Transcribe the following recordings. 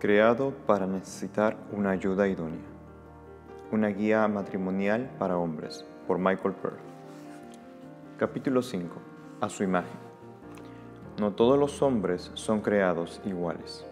Creado para necesitar una ayuda idónea. Una guía matrimonial para hombres por Michael Pearl. Capítulo 5. A su imagen. No todos los hombres son creados iguales.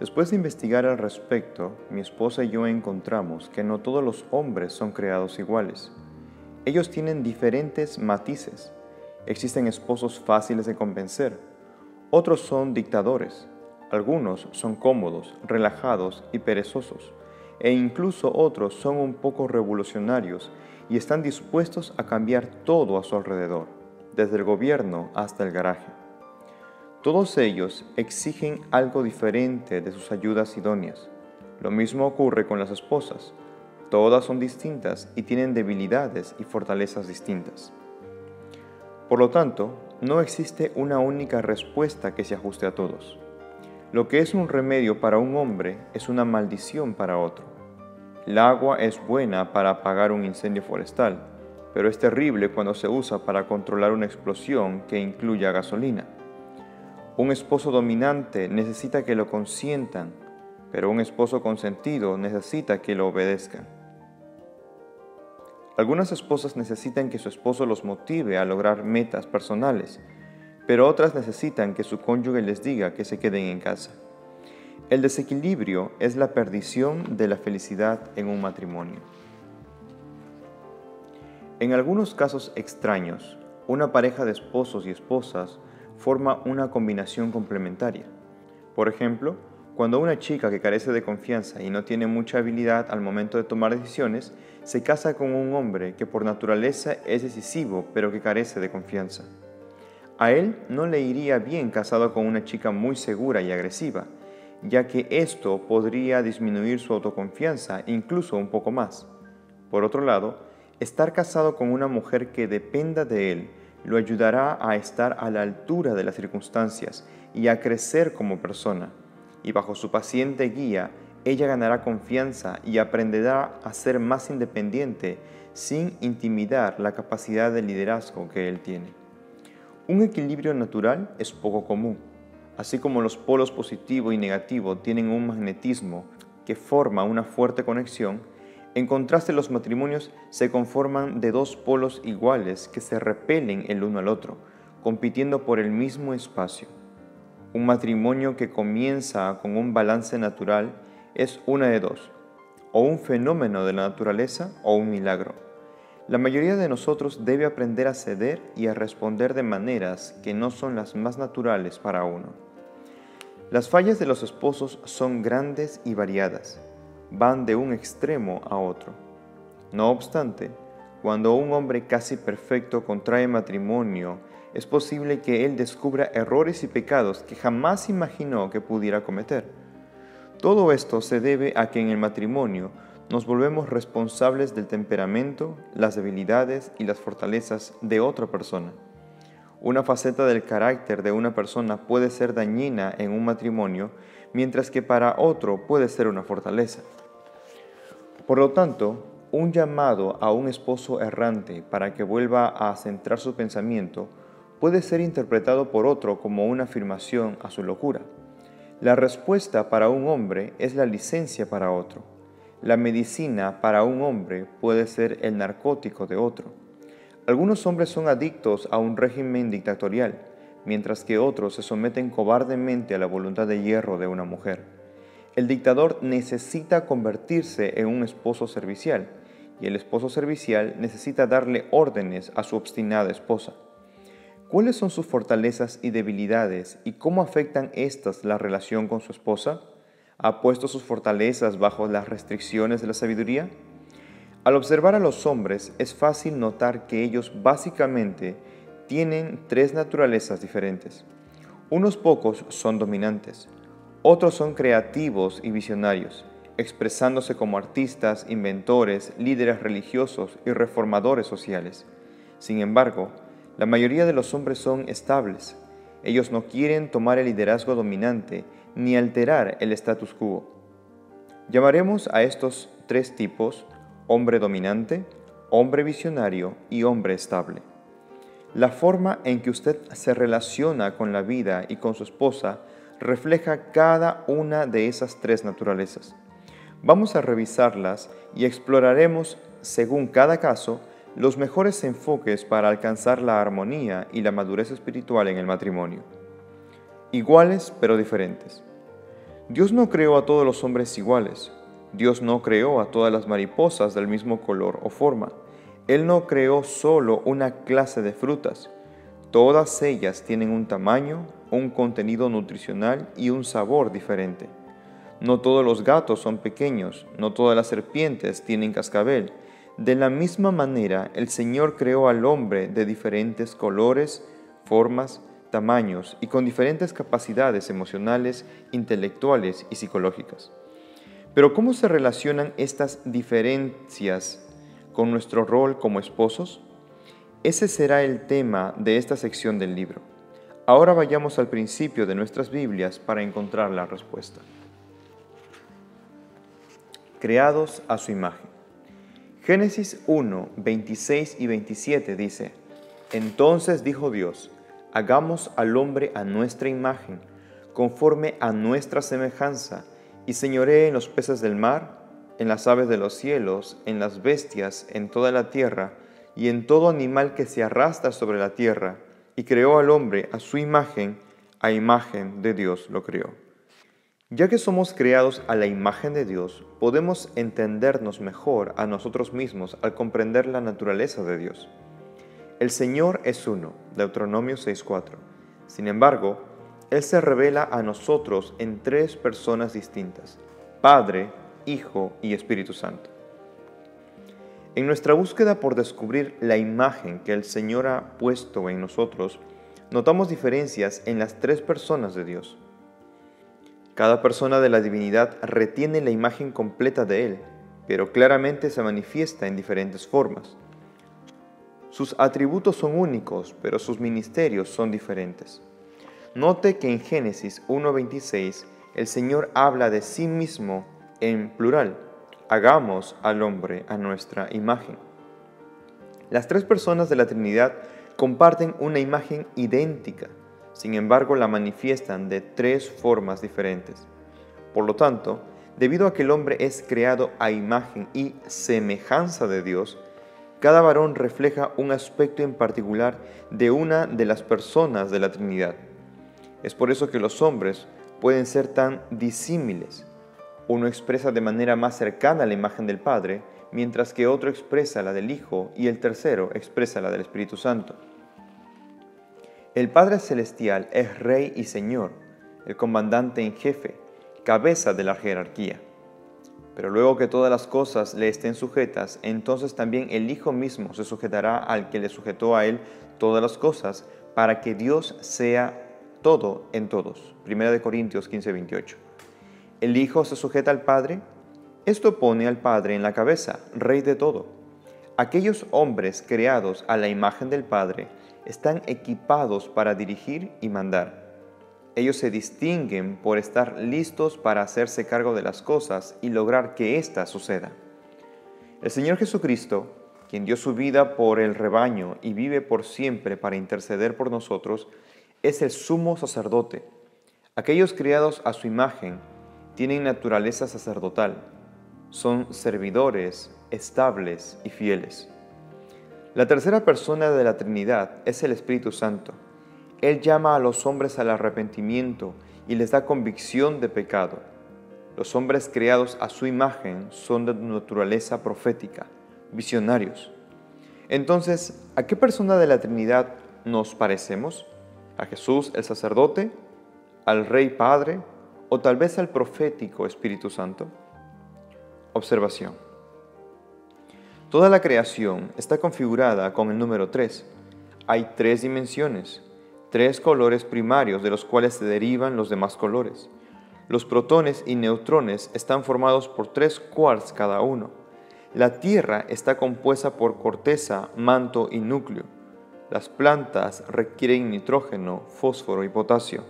Después de investigar al respecto, mi esposa y yo encontramos que no todos los hombres son creados iguales. Ellos tienen diferentes matices. Existen esposos fáciles de convencer. Otros son dictadores algunos son cómodos, relajados y perezosos, e incluso otros son un poco revolucionarios y están dispuestos a cambiar todo a su alrededor, desde el gobierno hasta el garaje. Todos ellos exigen algo diferente de sus ayudas idóneas. Lo mismo ocurre con las esposas. Todas son distintas y tienen debilidades y fortalezas distintas. Por lo tanto, no existe una única respuesta que se ajuste a todos. Lo que es un remedio para un hombre es una maldición para otro. El agua es buena para apagar un incendio forestal, pero es terrible cuando se usa para controlar una explosión que incluya gasolina. Un esposo dominante necesita que lo consientan, pero un esposo consentido necesita que lo obedezcan. Algunas esposas necesitan que su esposo los motive a lograr metas personales, pero otras necesitan que su cónyuge les diga que se queden en casa. El desequilibrio es la perdición de la felicidad en un matrimonio. En algunos casos extraños, una pareja de esposos y esposas forma una combinación complementaria. Por ejemplo, cuando una chica que carece de confianza y no tiene mucha habilidad al momento de tomar decisiones, se casa con un hombre que por naturaleza es decisivo pero que carece de confianza. A él no le iría bien casado con una chica muy segura y agresiva, ya que esto podría disminuir su autoconfianza incluso un poco más. Por otro lado, estar casado con una mujer que dependa de él lo ayudará a estar a la altura de las circunstancias y a crecer como persona. Y bajo su paciente guía, ella ganará confianza y aprenderá a ser más independiente sin intimidar la capacidad de liderazgo que él tiene. Un equilibrio natural es poco común. Así como los polos positivo y negativo tienen un magnetismo que forma una fuerte conexión, en contraste los matrimonios se conforman de dos polos iguales que se repelen el uno al otro, compitiendo por el mismo espacio. Un matrimonio que comienza con un balance natural es una de dos, o un fenómeno de la naturaleza o un milagro. La mayoría de nosotros debe aprender a ceder y a responder de maneras que no son las más naturales para uno. Las fallas de los esposos son grandes y variadas, van de un extremo a otro. No obstante, cuando un hombre casi perfecto contrae matrimonio, es posible que él descubra errores y pecados que jamás imaginó que pudiera cometer. Todo esto se debe a que en el matrimonio nos volvemos responsables del temperamento, las debilidades y las fortalezas de otra persona. Una faceta del carácter de una persona puede ser dañina en un matrimonio, mientras que para otro puede ser una fortaleza. Por lo tanto, un llamado a un esposo errante para que vuelva a centrar su pensamiento puede ser interpretado por otro como una afirmación a su locura. La respuesta para un hombre es la licencia para otro. La medicina para un hombre puede ser el narcótico de otro. Algunos hombres son adictos a un régimen dictatorial, mientras que otros se someten cobardemente a la voluntad de hierro de una mujer. El dictador necesita convertirse en un esposo servicial, y el esposo servicial necesita darle órdenes a su obstinada esposa. ¿Cuáles son sus fortalezas y debilidades y cómo afectan éstas la relación con su esposa? Ha puesto sus fortalezas bajo las restricciones de la sabiduría? Al observar a los hombres es fácil notar que ellos básicamente tienen tres naturalezas diferentes. Unos pocos son dominantes, otros son creativos y visionarios, expresándose como artistas, inventores, líderes religiosos y reformadores sociales. Sin embargo, la mayoría de los hombres son estables. Ellos no quieren tomar el liderazgo dominante ni alterar el status quo. Llamaremos a estos tres tipos hombre dominante, hombre visionario y hombre estable. La forma en que usted se relaciona con la vida y con su esposa refleja cada una de esas tres naturalezas. Vamos a revisarlas y exploraremos, según cada caso, los mejores enfoques para alcanzar la armonía y la madurez espiritual en el matrimonio. Iguales pero diferentes. Dios no creó a todos los hombres iguales. Dios no creó a todas las mariposas del mismo color o forma. Él no creó solo una clase de frutas. Todas ellas tienen un tamaño, un contenido nutricional y un sabor diferente. No todos los gatos son pequeños, no todas las serpientes tienen cascabel. De la misma manera, el Señor creó al hombre de diferentes colores, formas, tamaños y con diferentes capacidades emocionales, intelectuales y psicológicas. Pero ¿cómo se relacionan estas diferencias con nuestro rol como esposos? Ese será el tema de esta sección del libro. Ahora vayamos al principio de nuestras Biblias para encontrar la respuesta. Creados a su imagen. Génesis 1, 26 y 27 dice, Entonces dijo Dios, hagamos al hombre a nuestra imagen, conforme a nuestra semejanza, y señoree en los peces del mar, en las aves de los cielos, en las bestias, en toda la tierra, y en todo animal que se arrastra sobre la tierra, y creó al hombre a su imagen, a imagen de Dios lo creó. Ya que somos creados a la imagen de Dios, podemos entendernos mejor a nosotros mismos al comprender la naturaleza de Dios. El Señor es uno, Deuteronomio 6.4. Sin embargo, Él se revela a nosotros en tres personas distintas, Padre, Hijo y Espíritu Santo. En nuestra búsqueda por descubrir la imagen que el Señor ha puesto en nosotros, notamos diferencias en las tres personas de Dios. Cada persona de la divinidad retiene la imagen completa de Él, pero claramente se manifiesta en diferentes formas. Sus atributos son únicos, pero sus ministerios son diferentes. Note que en Génesis 1.26 el Señor habla de sí mismo en plural. Hagamos al hombre a nuestra imagen. Las tres personas de la Trinidad comparten una imagen idéntica, sin embargo la manifiestan de tres formas diferentes. Por lo tanto, debido a que el hombre es creado a imagen y semejanza de Dios, cada varón refleja un aspecto en particular de una de las personas de la Trinidad. Es por eso que los hombres pueden ser tan disímiles. Uno expresa de manera más cercana la imagen del Padre, mientras que otro expresa la del Hijo y el tercero expresa la del Espíritu Santo. El Padre Celestial es Rey y Señor, el comandante en jefe, cabeza de la jerarquía. Pero luego que todas las cosas le estén sujetas, entonces también el Hijo mismo se sujetará al que le sujetó a él todas las cosas, para que Dios sea todo en todos. 1 Corintios 15, 28. El Hijo se sujeta al Padre. Esto pone al Padre en la cabeza, rey de todo. Aquellos hombres creados a la imagen del Padre están equipados para dirigir y mandar. Ellos se distinguen por estar listos para hacerse cargo de las cosas y lograr que éstas sucedan. El Señor Jesucristo, quien dio su vida por el rebaño y vive por siempre para interceder por nosotros, es el sumo sacerdote. Aquellos criados a su imagen tienen naturaleza sacerdotal, son servidores, estables y fieles. La tercera persona de la Trinidad es el Espíritu Santo él llama a los hombres al arrepentimiento y les da convicción de pecado. Los hombres creados a su imagen son de naturaleza profética, visionarios. Entonces, ¿a qué persona de la Trinidad nos parecemos? ¿A Jesús el sacerdote? ¿Al Rey Padre? ¿O tal vez al profético Espíritu Santo? Observación. Toda la creación está configurada con el número 3. Hay tres dimensiones, tres colores primarios de los cuales se derivan los demás colores. Los protones y neutrones están formados por tres quarks cada uno. La Tierra está compuesta por corteza, manto y núcleo. Las plantas requieren nitrógeno, fósforo y potasio.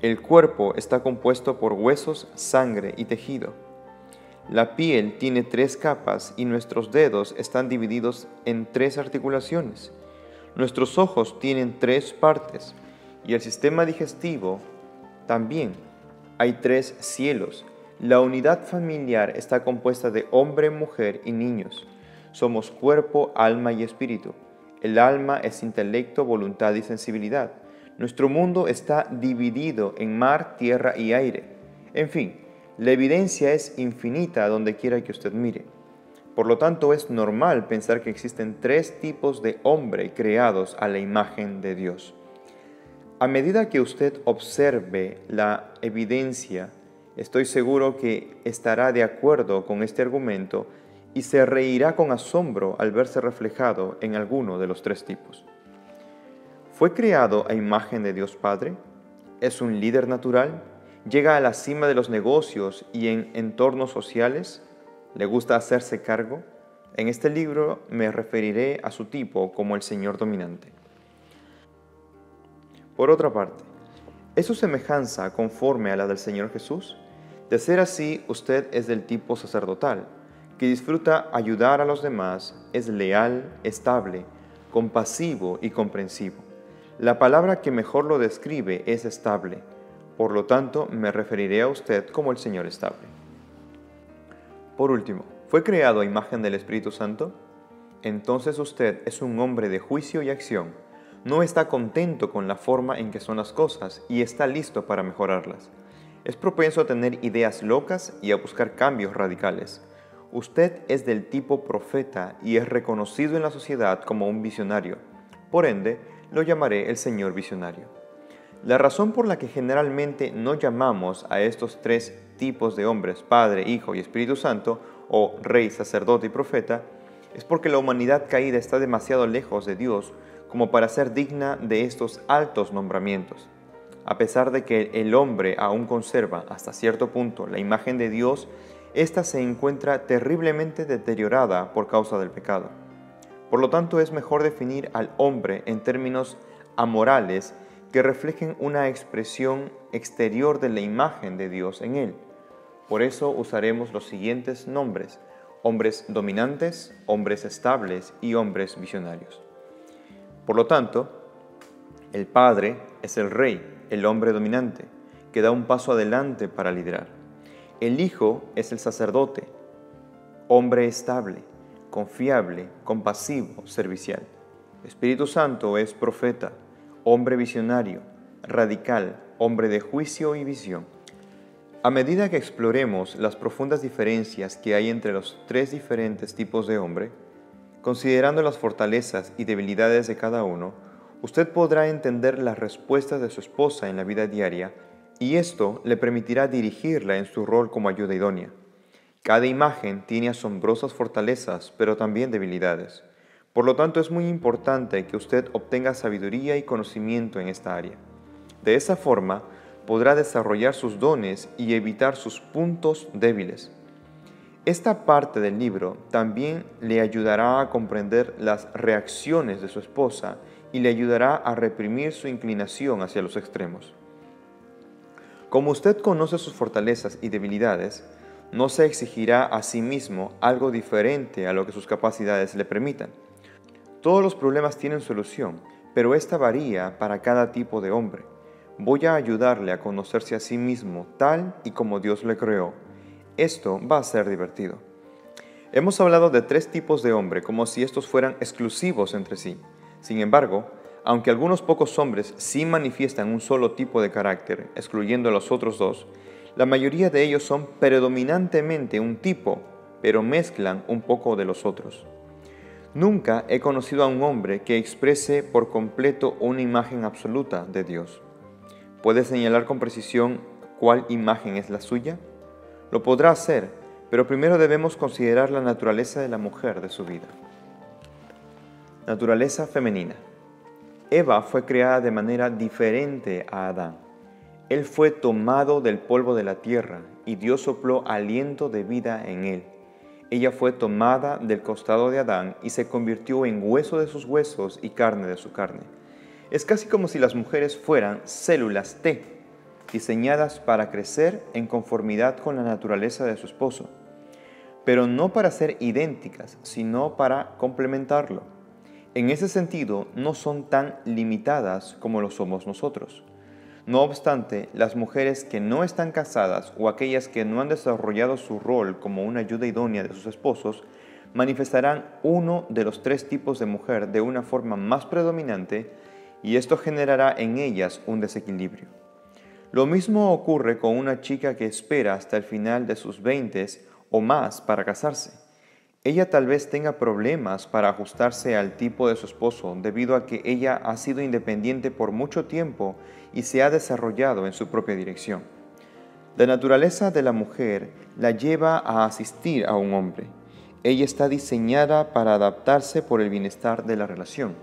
El cuerpo está compuesto por huesos, sangre y tejido. La piel tiene tres capas y nuestros dedos están divididos en tres articulaciones. Nuestros ojos tienen tres partes y el sistema digestivo También hay tres cielos. La unidad familiar está compuesta de hombre, mujer y niños. Somos cuerpo, alma y espíritu. El alma es intelecto, voluntad y sensibilidad. Nuestro mundo está dividido en mar, tierra y aire. En fin, la evidencia es infinita donde quiera que usted mire. Por lo tanto, es normal pensar que existen tres tipos de hombre creados a la imagen de Dios. A medida que usted observe la evidencia, estoy seguro que estará de acuerdo con este argumento y se reirá con asombro al verse reflejado en alguno de los tres tipos. ¿Fue creado a imagen de Dios Padre? ¿Es un líder natural? ¿Llega a la cima de los negocios y en entornos sociales? ¿Le gusta hacerse cargo? En este libro me referiré a su tipo como el Señor dominante. Por otra parte, ¿es su semejanza conforme a la del Señor Jesús? De ser así, usted es del tipo sacerdotal, que disfruta ayudar a los demás, es leal, estable, compasivo y comprensivo. La palabra que mejor lo describe es estable, por lo tanto me referiré a usted como el Señor estable. Por último, ¿fue creado a imagen del Espíritu Santo? Entonces usted es un hombre de juicio y acción no está contento con la forma en que son las cosas y está listo para mejorarlas. Es propenso a tener ideas locas y a buscar cambios radicales. Usted es del tipo profeta y es reconocido en la sociedad como un visionario. Por ende, lo llamaré el Señor visionario. La razón por la que generalmente no llamamos a estos tres tipos de hombres, Padre, Hijo y Espíritu Santo, o Rey, Sacerdote y Profeta, es porque la humanidad caída está demasiado lejos de Dios como para ser digna de estos altos nombramientos. A pesar de que el hombre aún conserva hasta cierto punto la imagen de Dios, ésta se encuentra terriblemente deteriorada por causa del pecado. Por lo tanto, es mejor definir al hombre en términos amorales que reflejen una expresión exterior de la imagen de Dios en él. Por eso usaremos los siguientes nombres, hombres dominantes, hombres estables y hombres visionarios. Por lo tanto, el Padre es el Rey, el hombre dominante, que da un paso adelante para liderar. El Hijo es el sacerdote, hombre estable, confiable, compasivo, servicial. Espíritu Santo es profeta, hombre visionario, radical, hombre de juicio y visión. A medida que exploremos las profundas diferencias que hay entre los tres diferentes tipos de hombre, Considerando las fortalezas y debilidades de cada uno, usted podrá entender las respuestas de su esposa en la vida diaria y esto le permitirá dirigirla en su rol como ayuda idónea. Cada imagen tiene asombrosas fortalezas, pero también debilidades. Por lo tanto, es muy importante que usted obtenga sabiduría y conocimiento en esta área. De esa forma, podrá desarrollar sus dones y evitar sus puntos débiles. Esta parte del libro también le ayudará a comprender las reacciones de su esposa y le ayudará a reprimir su inclinación hacia los extremos. Como usted conoce sus fortalezas y debilidades, no se exigirá a sí mismo algo diferente a lo que sus capacidades le permitan. Todos los problemas tienen solución, pero esta varía para cada tipo de hombre. Voy a ayudarle a conocerse a sí mismo tal y como Dios le creó esto va a ser divertido. Hemos hablado de tres tipos de hombre como si estos fueran exclusivos entre sí. Sin embargo, aunque algunos pocos hombres sí manifiestan un solo tipo de carácter, excluyendo a los otros dos, la mayoría de ellos son predominantemente un tipo, pero mezclan un poco de los otros. Nunca he conocido a un hombre que exprese por completo una imagen absoluta de Dios. ¿Puede señalar con precisión cuál imagen es la suya? Lo podrá hacer, pero primero debemos considerar la naturaleza de la mujer de su vida. Naturaleza femenina. Eva fue creada de manera diferente a Adán. Él fue tomado del polvo de la tierra y Dios sopló aliento de vida en él. Ella fue tomada del costado de Adán y se convirtió en hueso de sus huesos y carne de su carne. Es casi como si las mujeres fueran células T diseñadas para crecer en conformidad con la naturaleza de su esposo, pero no para ser idénticas, sino para complementarlo. En ese sentido, no son tan limitadas como lo somos nosotros. No obstante, las mujeres que no están casadas o aquellas que no han desarrollado su rol como una ayuda idónea de sus esposos, manifestarán uno de los tres tipos de mujer de una forma más predominante y esto generará en ellas un desequilibrio. Lo mismo ocurre con una chica que espera hasta el final de sus veintes o más para casarse. Ella tal vez tenga problemas para ajustarse al tipo de su esposo debido a que ella ha sido independiente por mucho tiempo y se ha desarrollado en su propia dirección. La naturaleza de la mujer la lleva a asistir a un hombre. Ella está diseñada para adaptarse por el bienestar de la relación.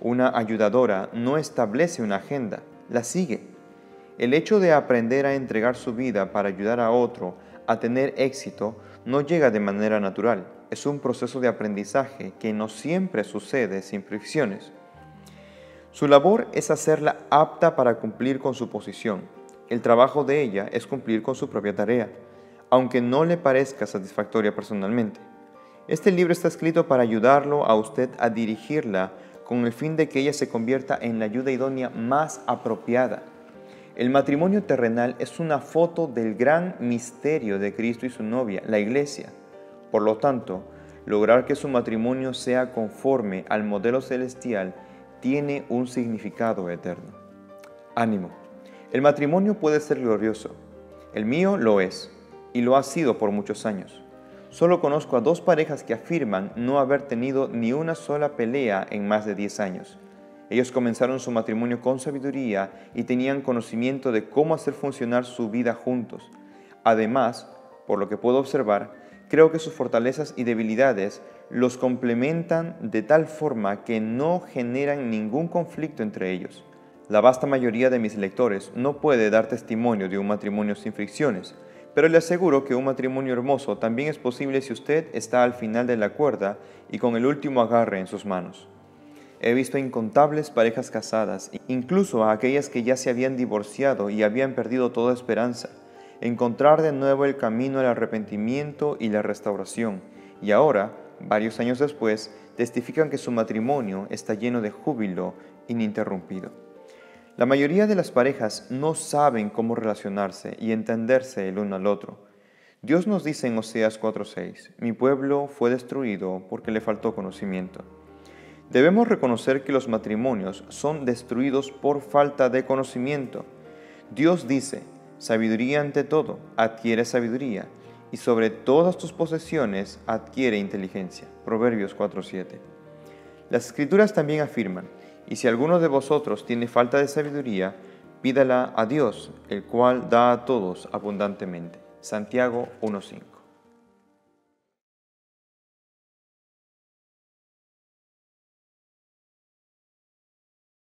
Una ayudadora no establece una agenda, la sigue. El hecho de aprender a entregar su vida para ayudar a otro a tener éxito no llega de manera natural. Es un proceso de aprendizaje que no siempre sucede sin fricciones. Su labor es hacerla apta para cumplir con su posición. El trabajo de ella es cumplir con su propia tarea, aunque no le parezca satisfactoria personalmente. Este libro está escrito para ayudarlo a usted a dirigirla con el fin de que ella se convierta en la ayuda idónea más apropiada. El matrimonio terrenal es una foto del gran misterio de Cristo y su novia, la iglesia. Por lo tanto, lograr que su matrimonio sea conforme al modelo celestial tiene un significado eterno. Ánimo. El matrimonio puede ser glorioso. El mío lo es, y lo ha sido por muchos años. Solo conozco a dos parejas que afirman no haber tenido ni una sola pelea en más de 10 años. Ellos comenzaron su matrimonio con sabiduría y tenían conocimiento de cómo hacer funcionar su vida juntos. Además, por lo que puedo observar, creo que sus fortalezas y debilidades los complementan de tal forma que no generan ningún conflicto entre ellos. La vasta mayoría de mis lectores no puede dar testimonio de un matrimonio sin fricciones, pero le aseguro que un matrimonio hermoso también es posible si usted está al final de la cuerda y con el último agarre en sus manos. He visto incontables parejas casadas, incluso a aquellas que ya se habían divorciado y habían perdido toda esperanza, encontrar de nuevo el camino al arrepentimiento y la restauración, y ahora varios años después, testifican que su matrimonio está lleno de júbilo ininterrumpido. La mayoría de las parejas no saben cómo relacionarse y entenderse el uno al otro. Dios nos dice en Oseas 4:6, mi pueblo fue destruido porque le faltó conocimiento. Debemos reconocer que los matrimonios son destruidos por falta de conocimiento. Dios dice, sabiduría ante todo, adquiere sabiduría y sobre todas tus posesiones adquiere inteligencia. Proverbios 4:7. Las escrituras también afirman, y si alguno de vosotros tiene falta de sabiduría, pídala a Dios, el cual da a todos abundantemente. Santiago 1:5.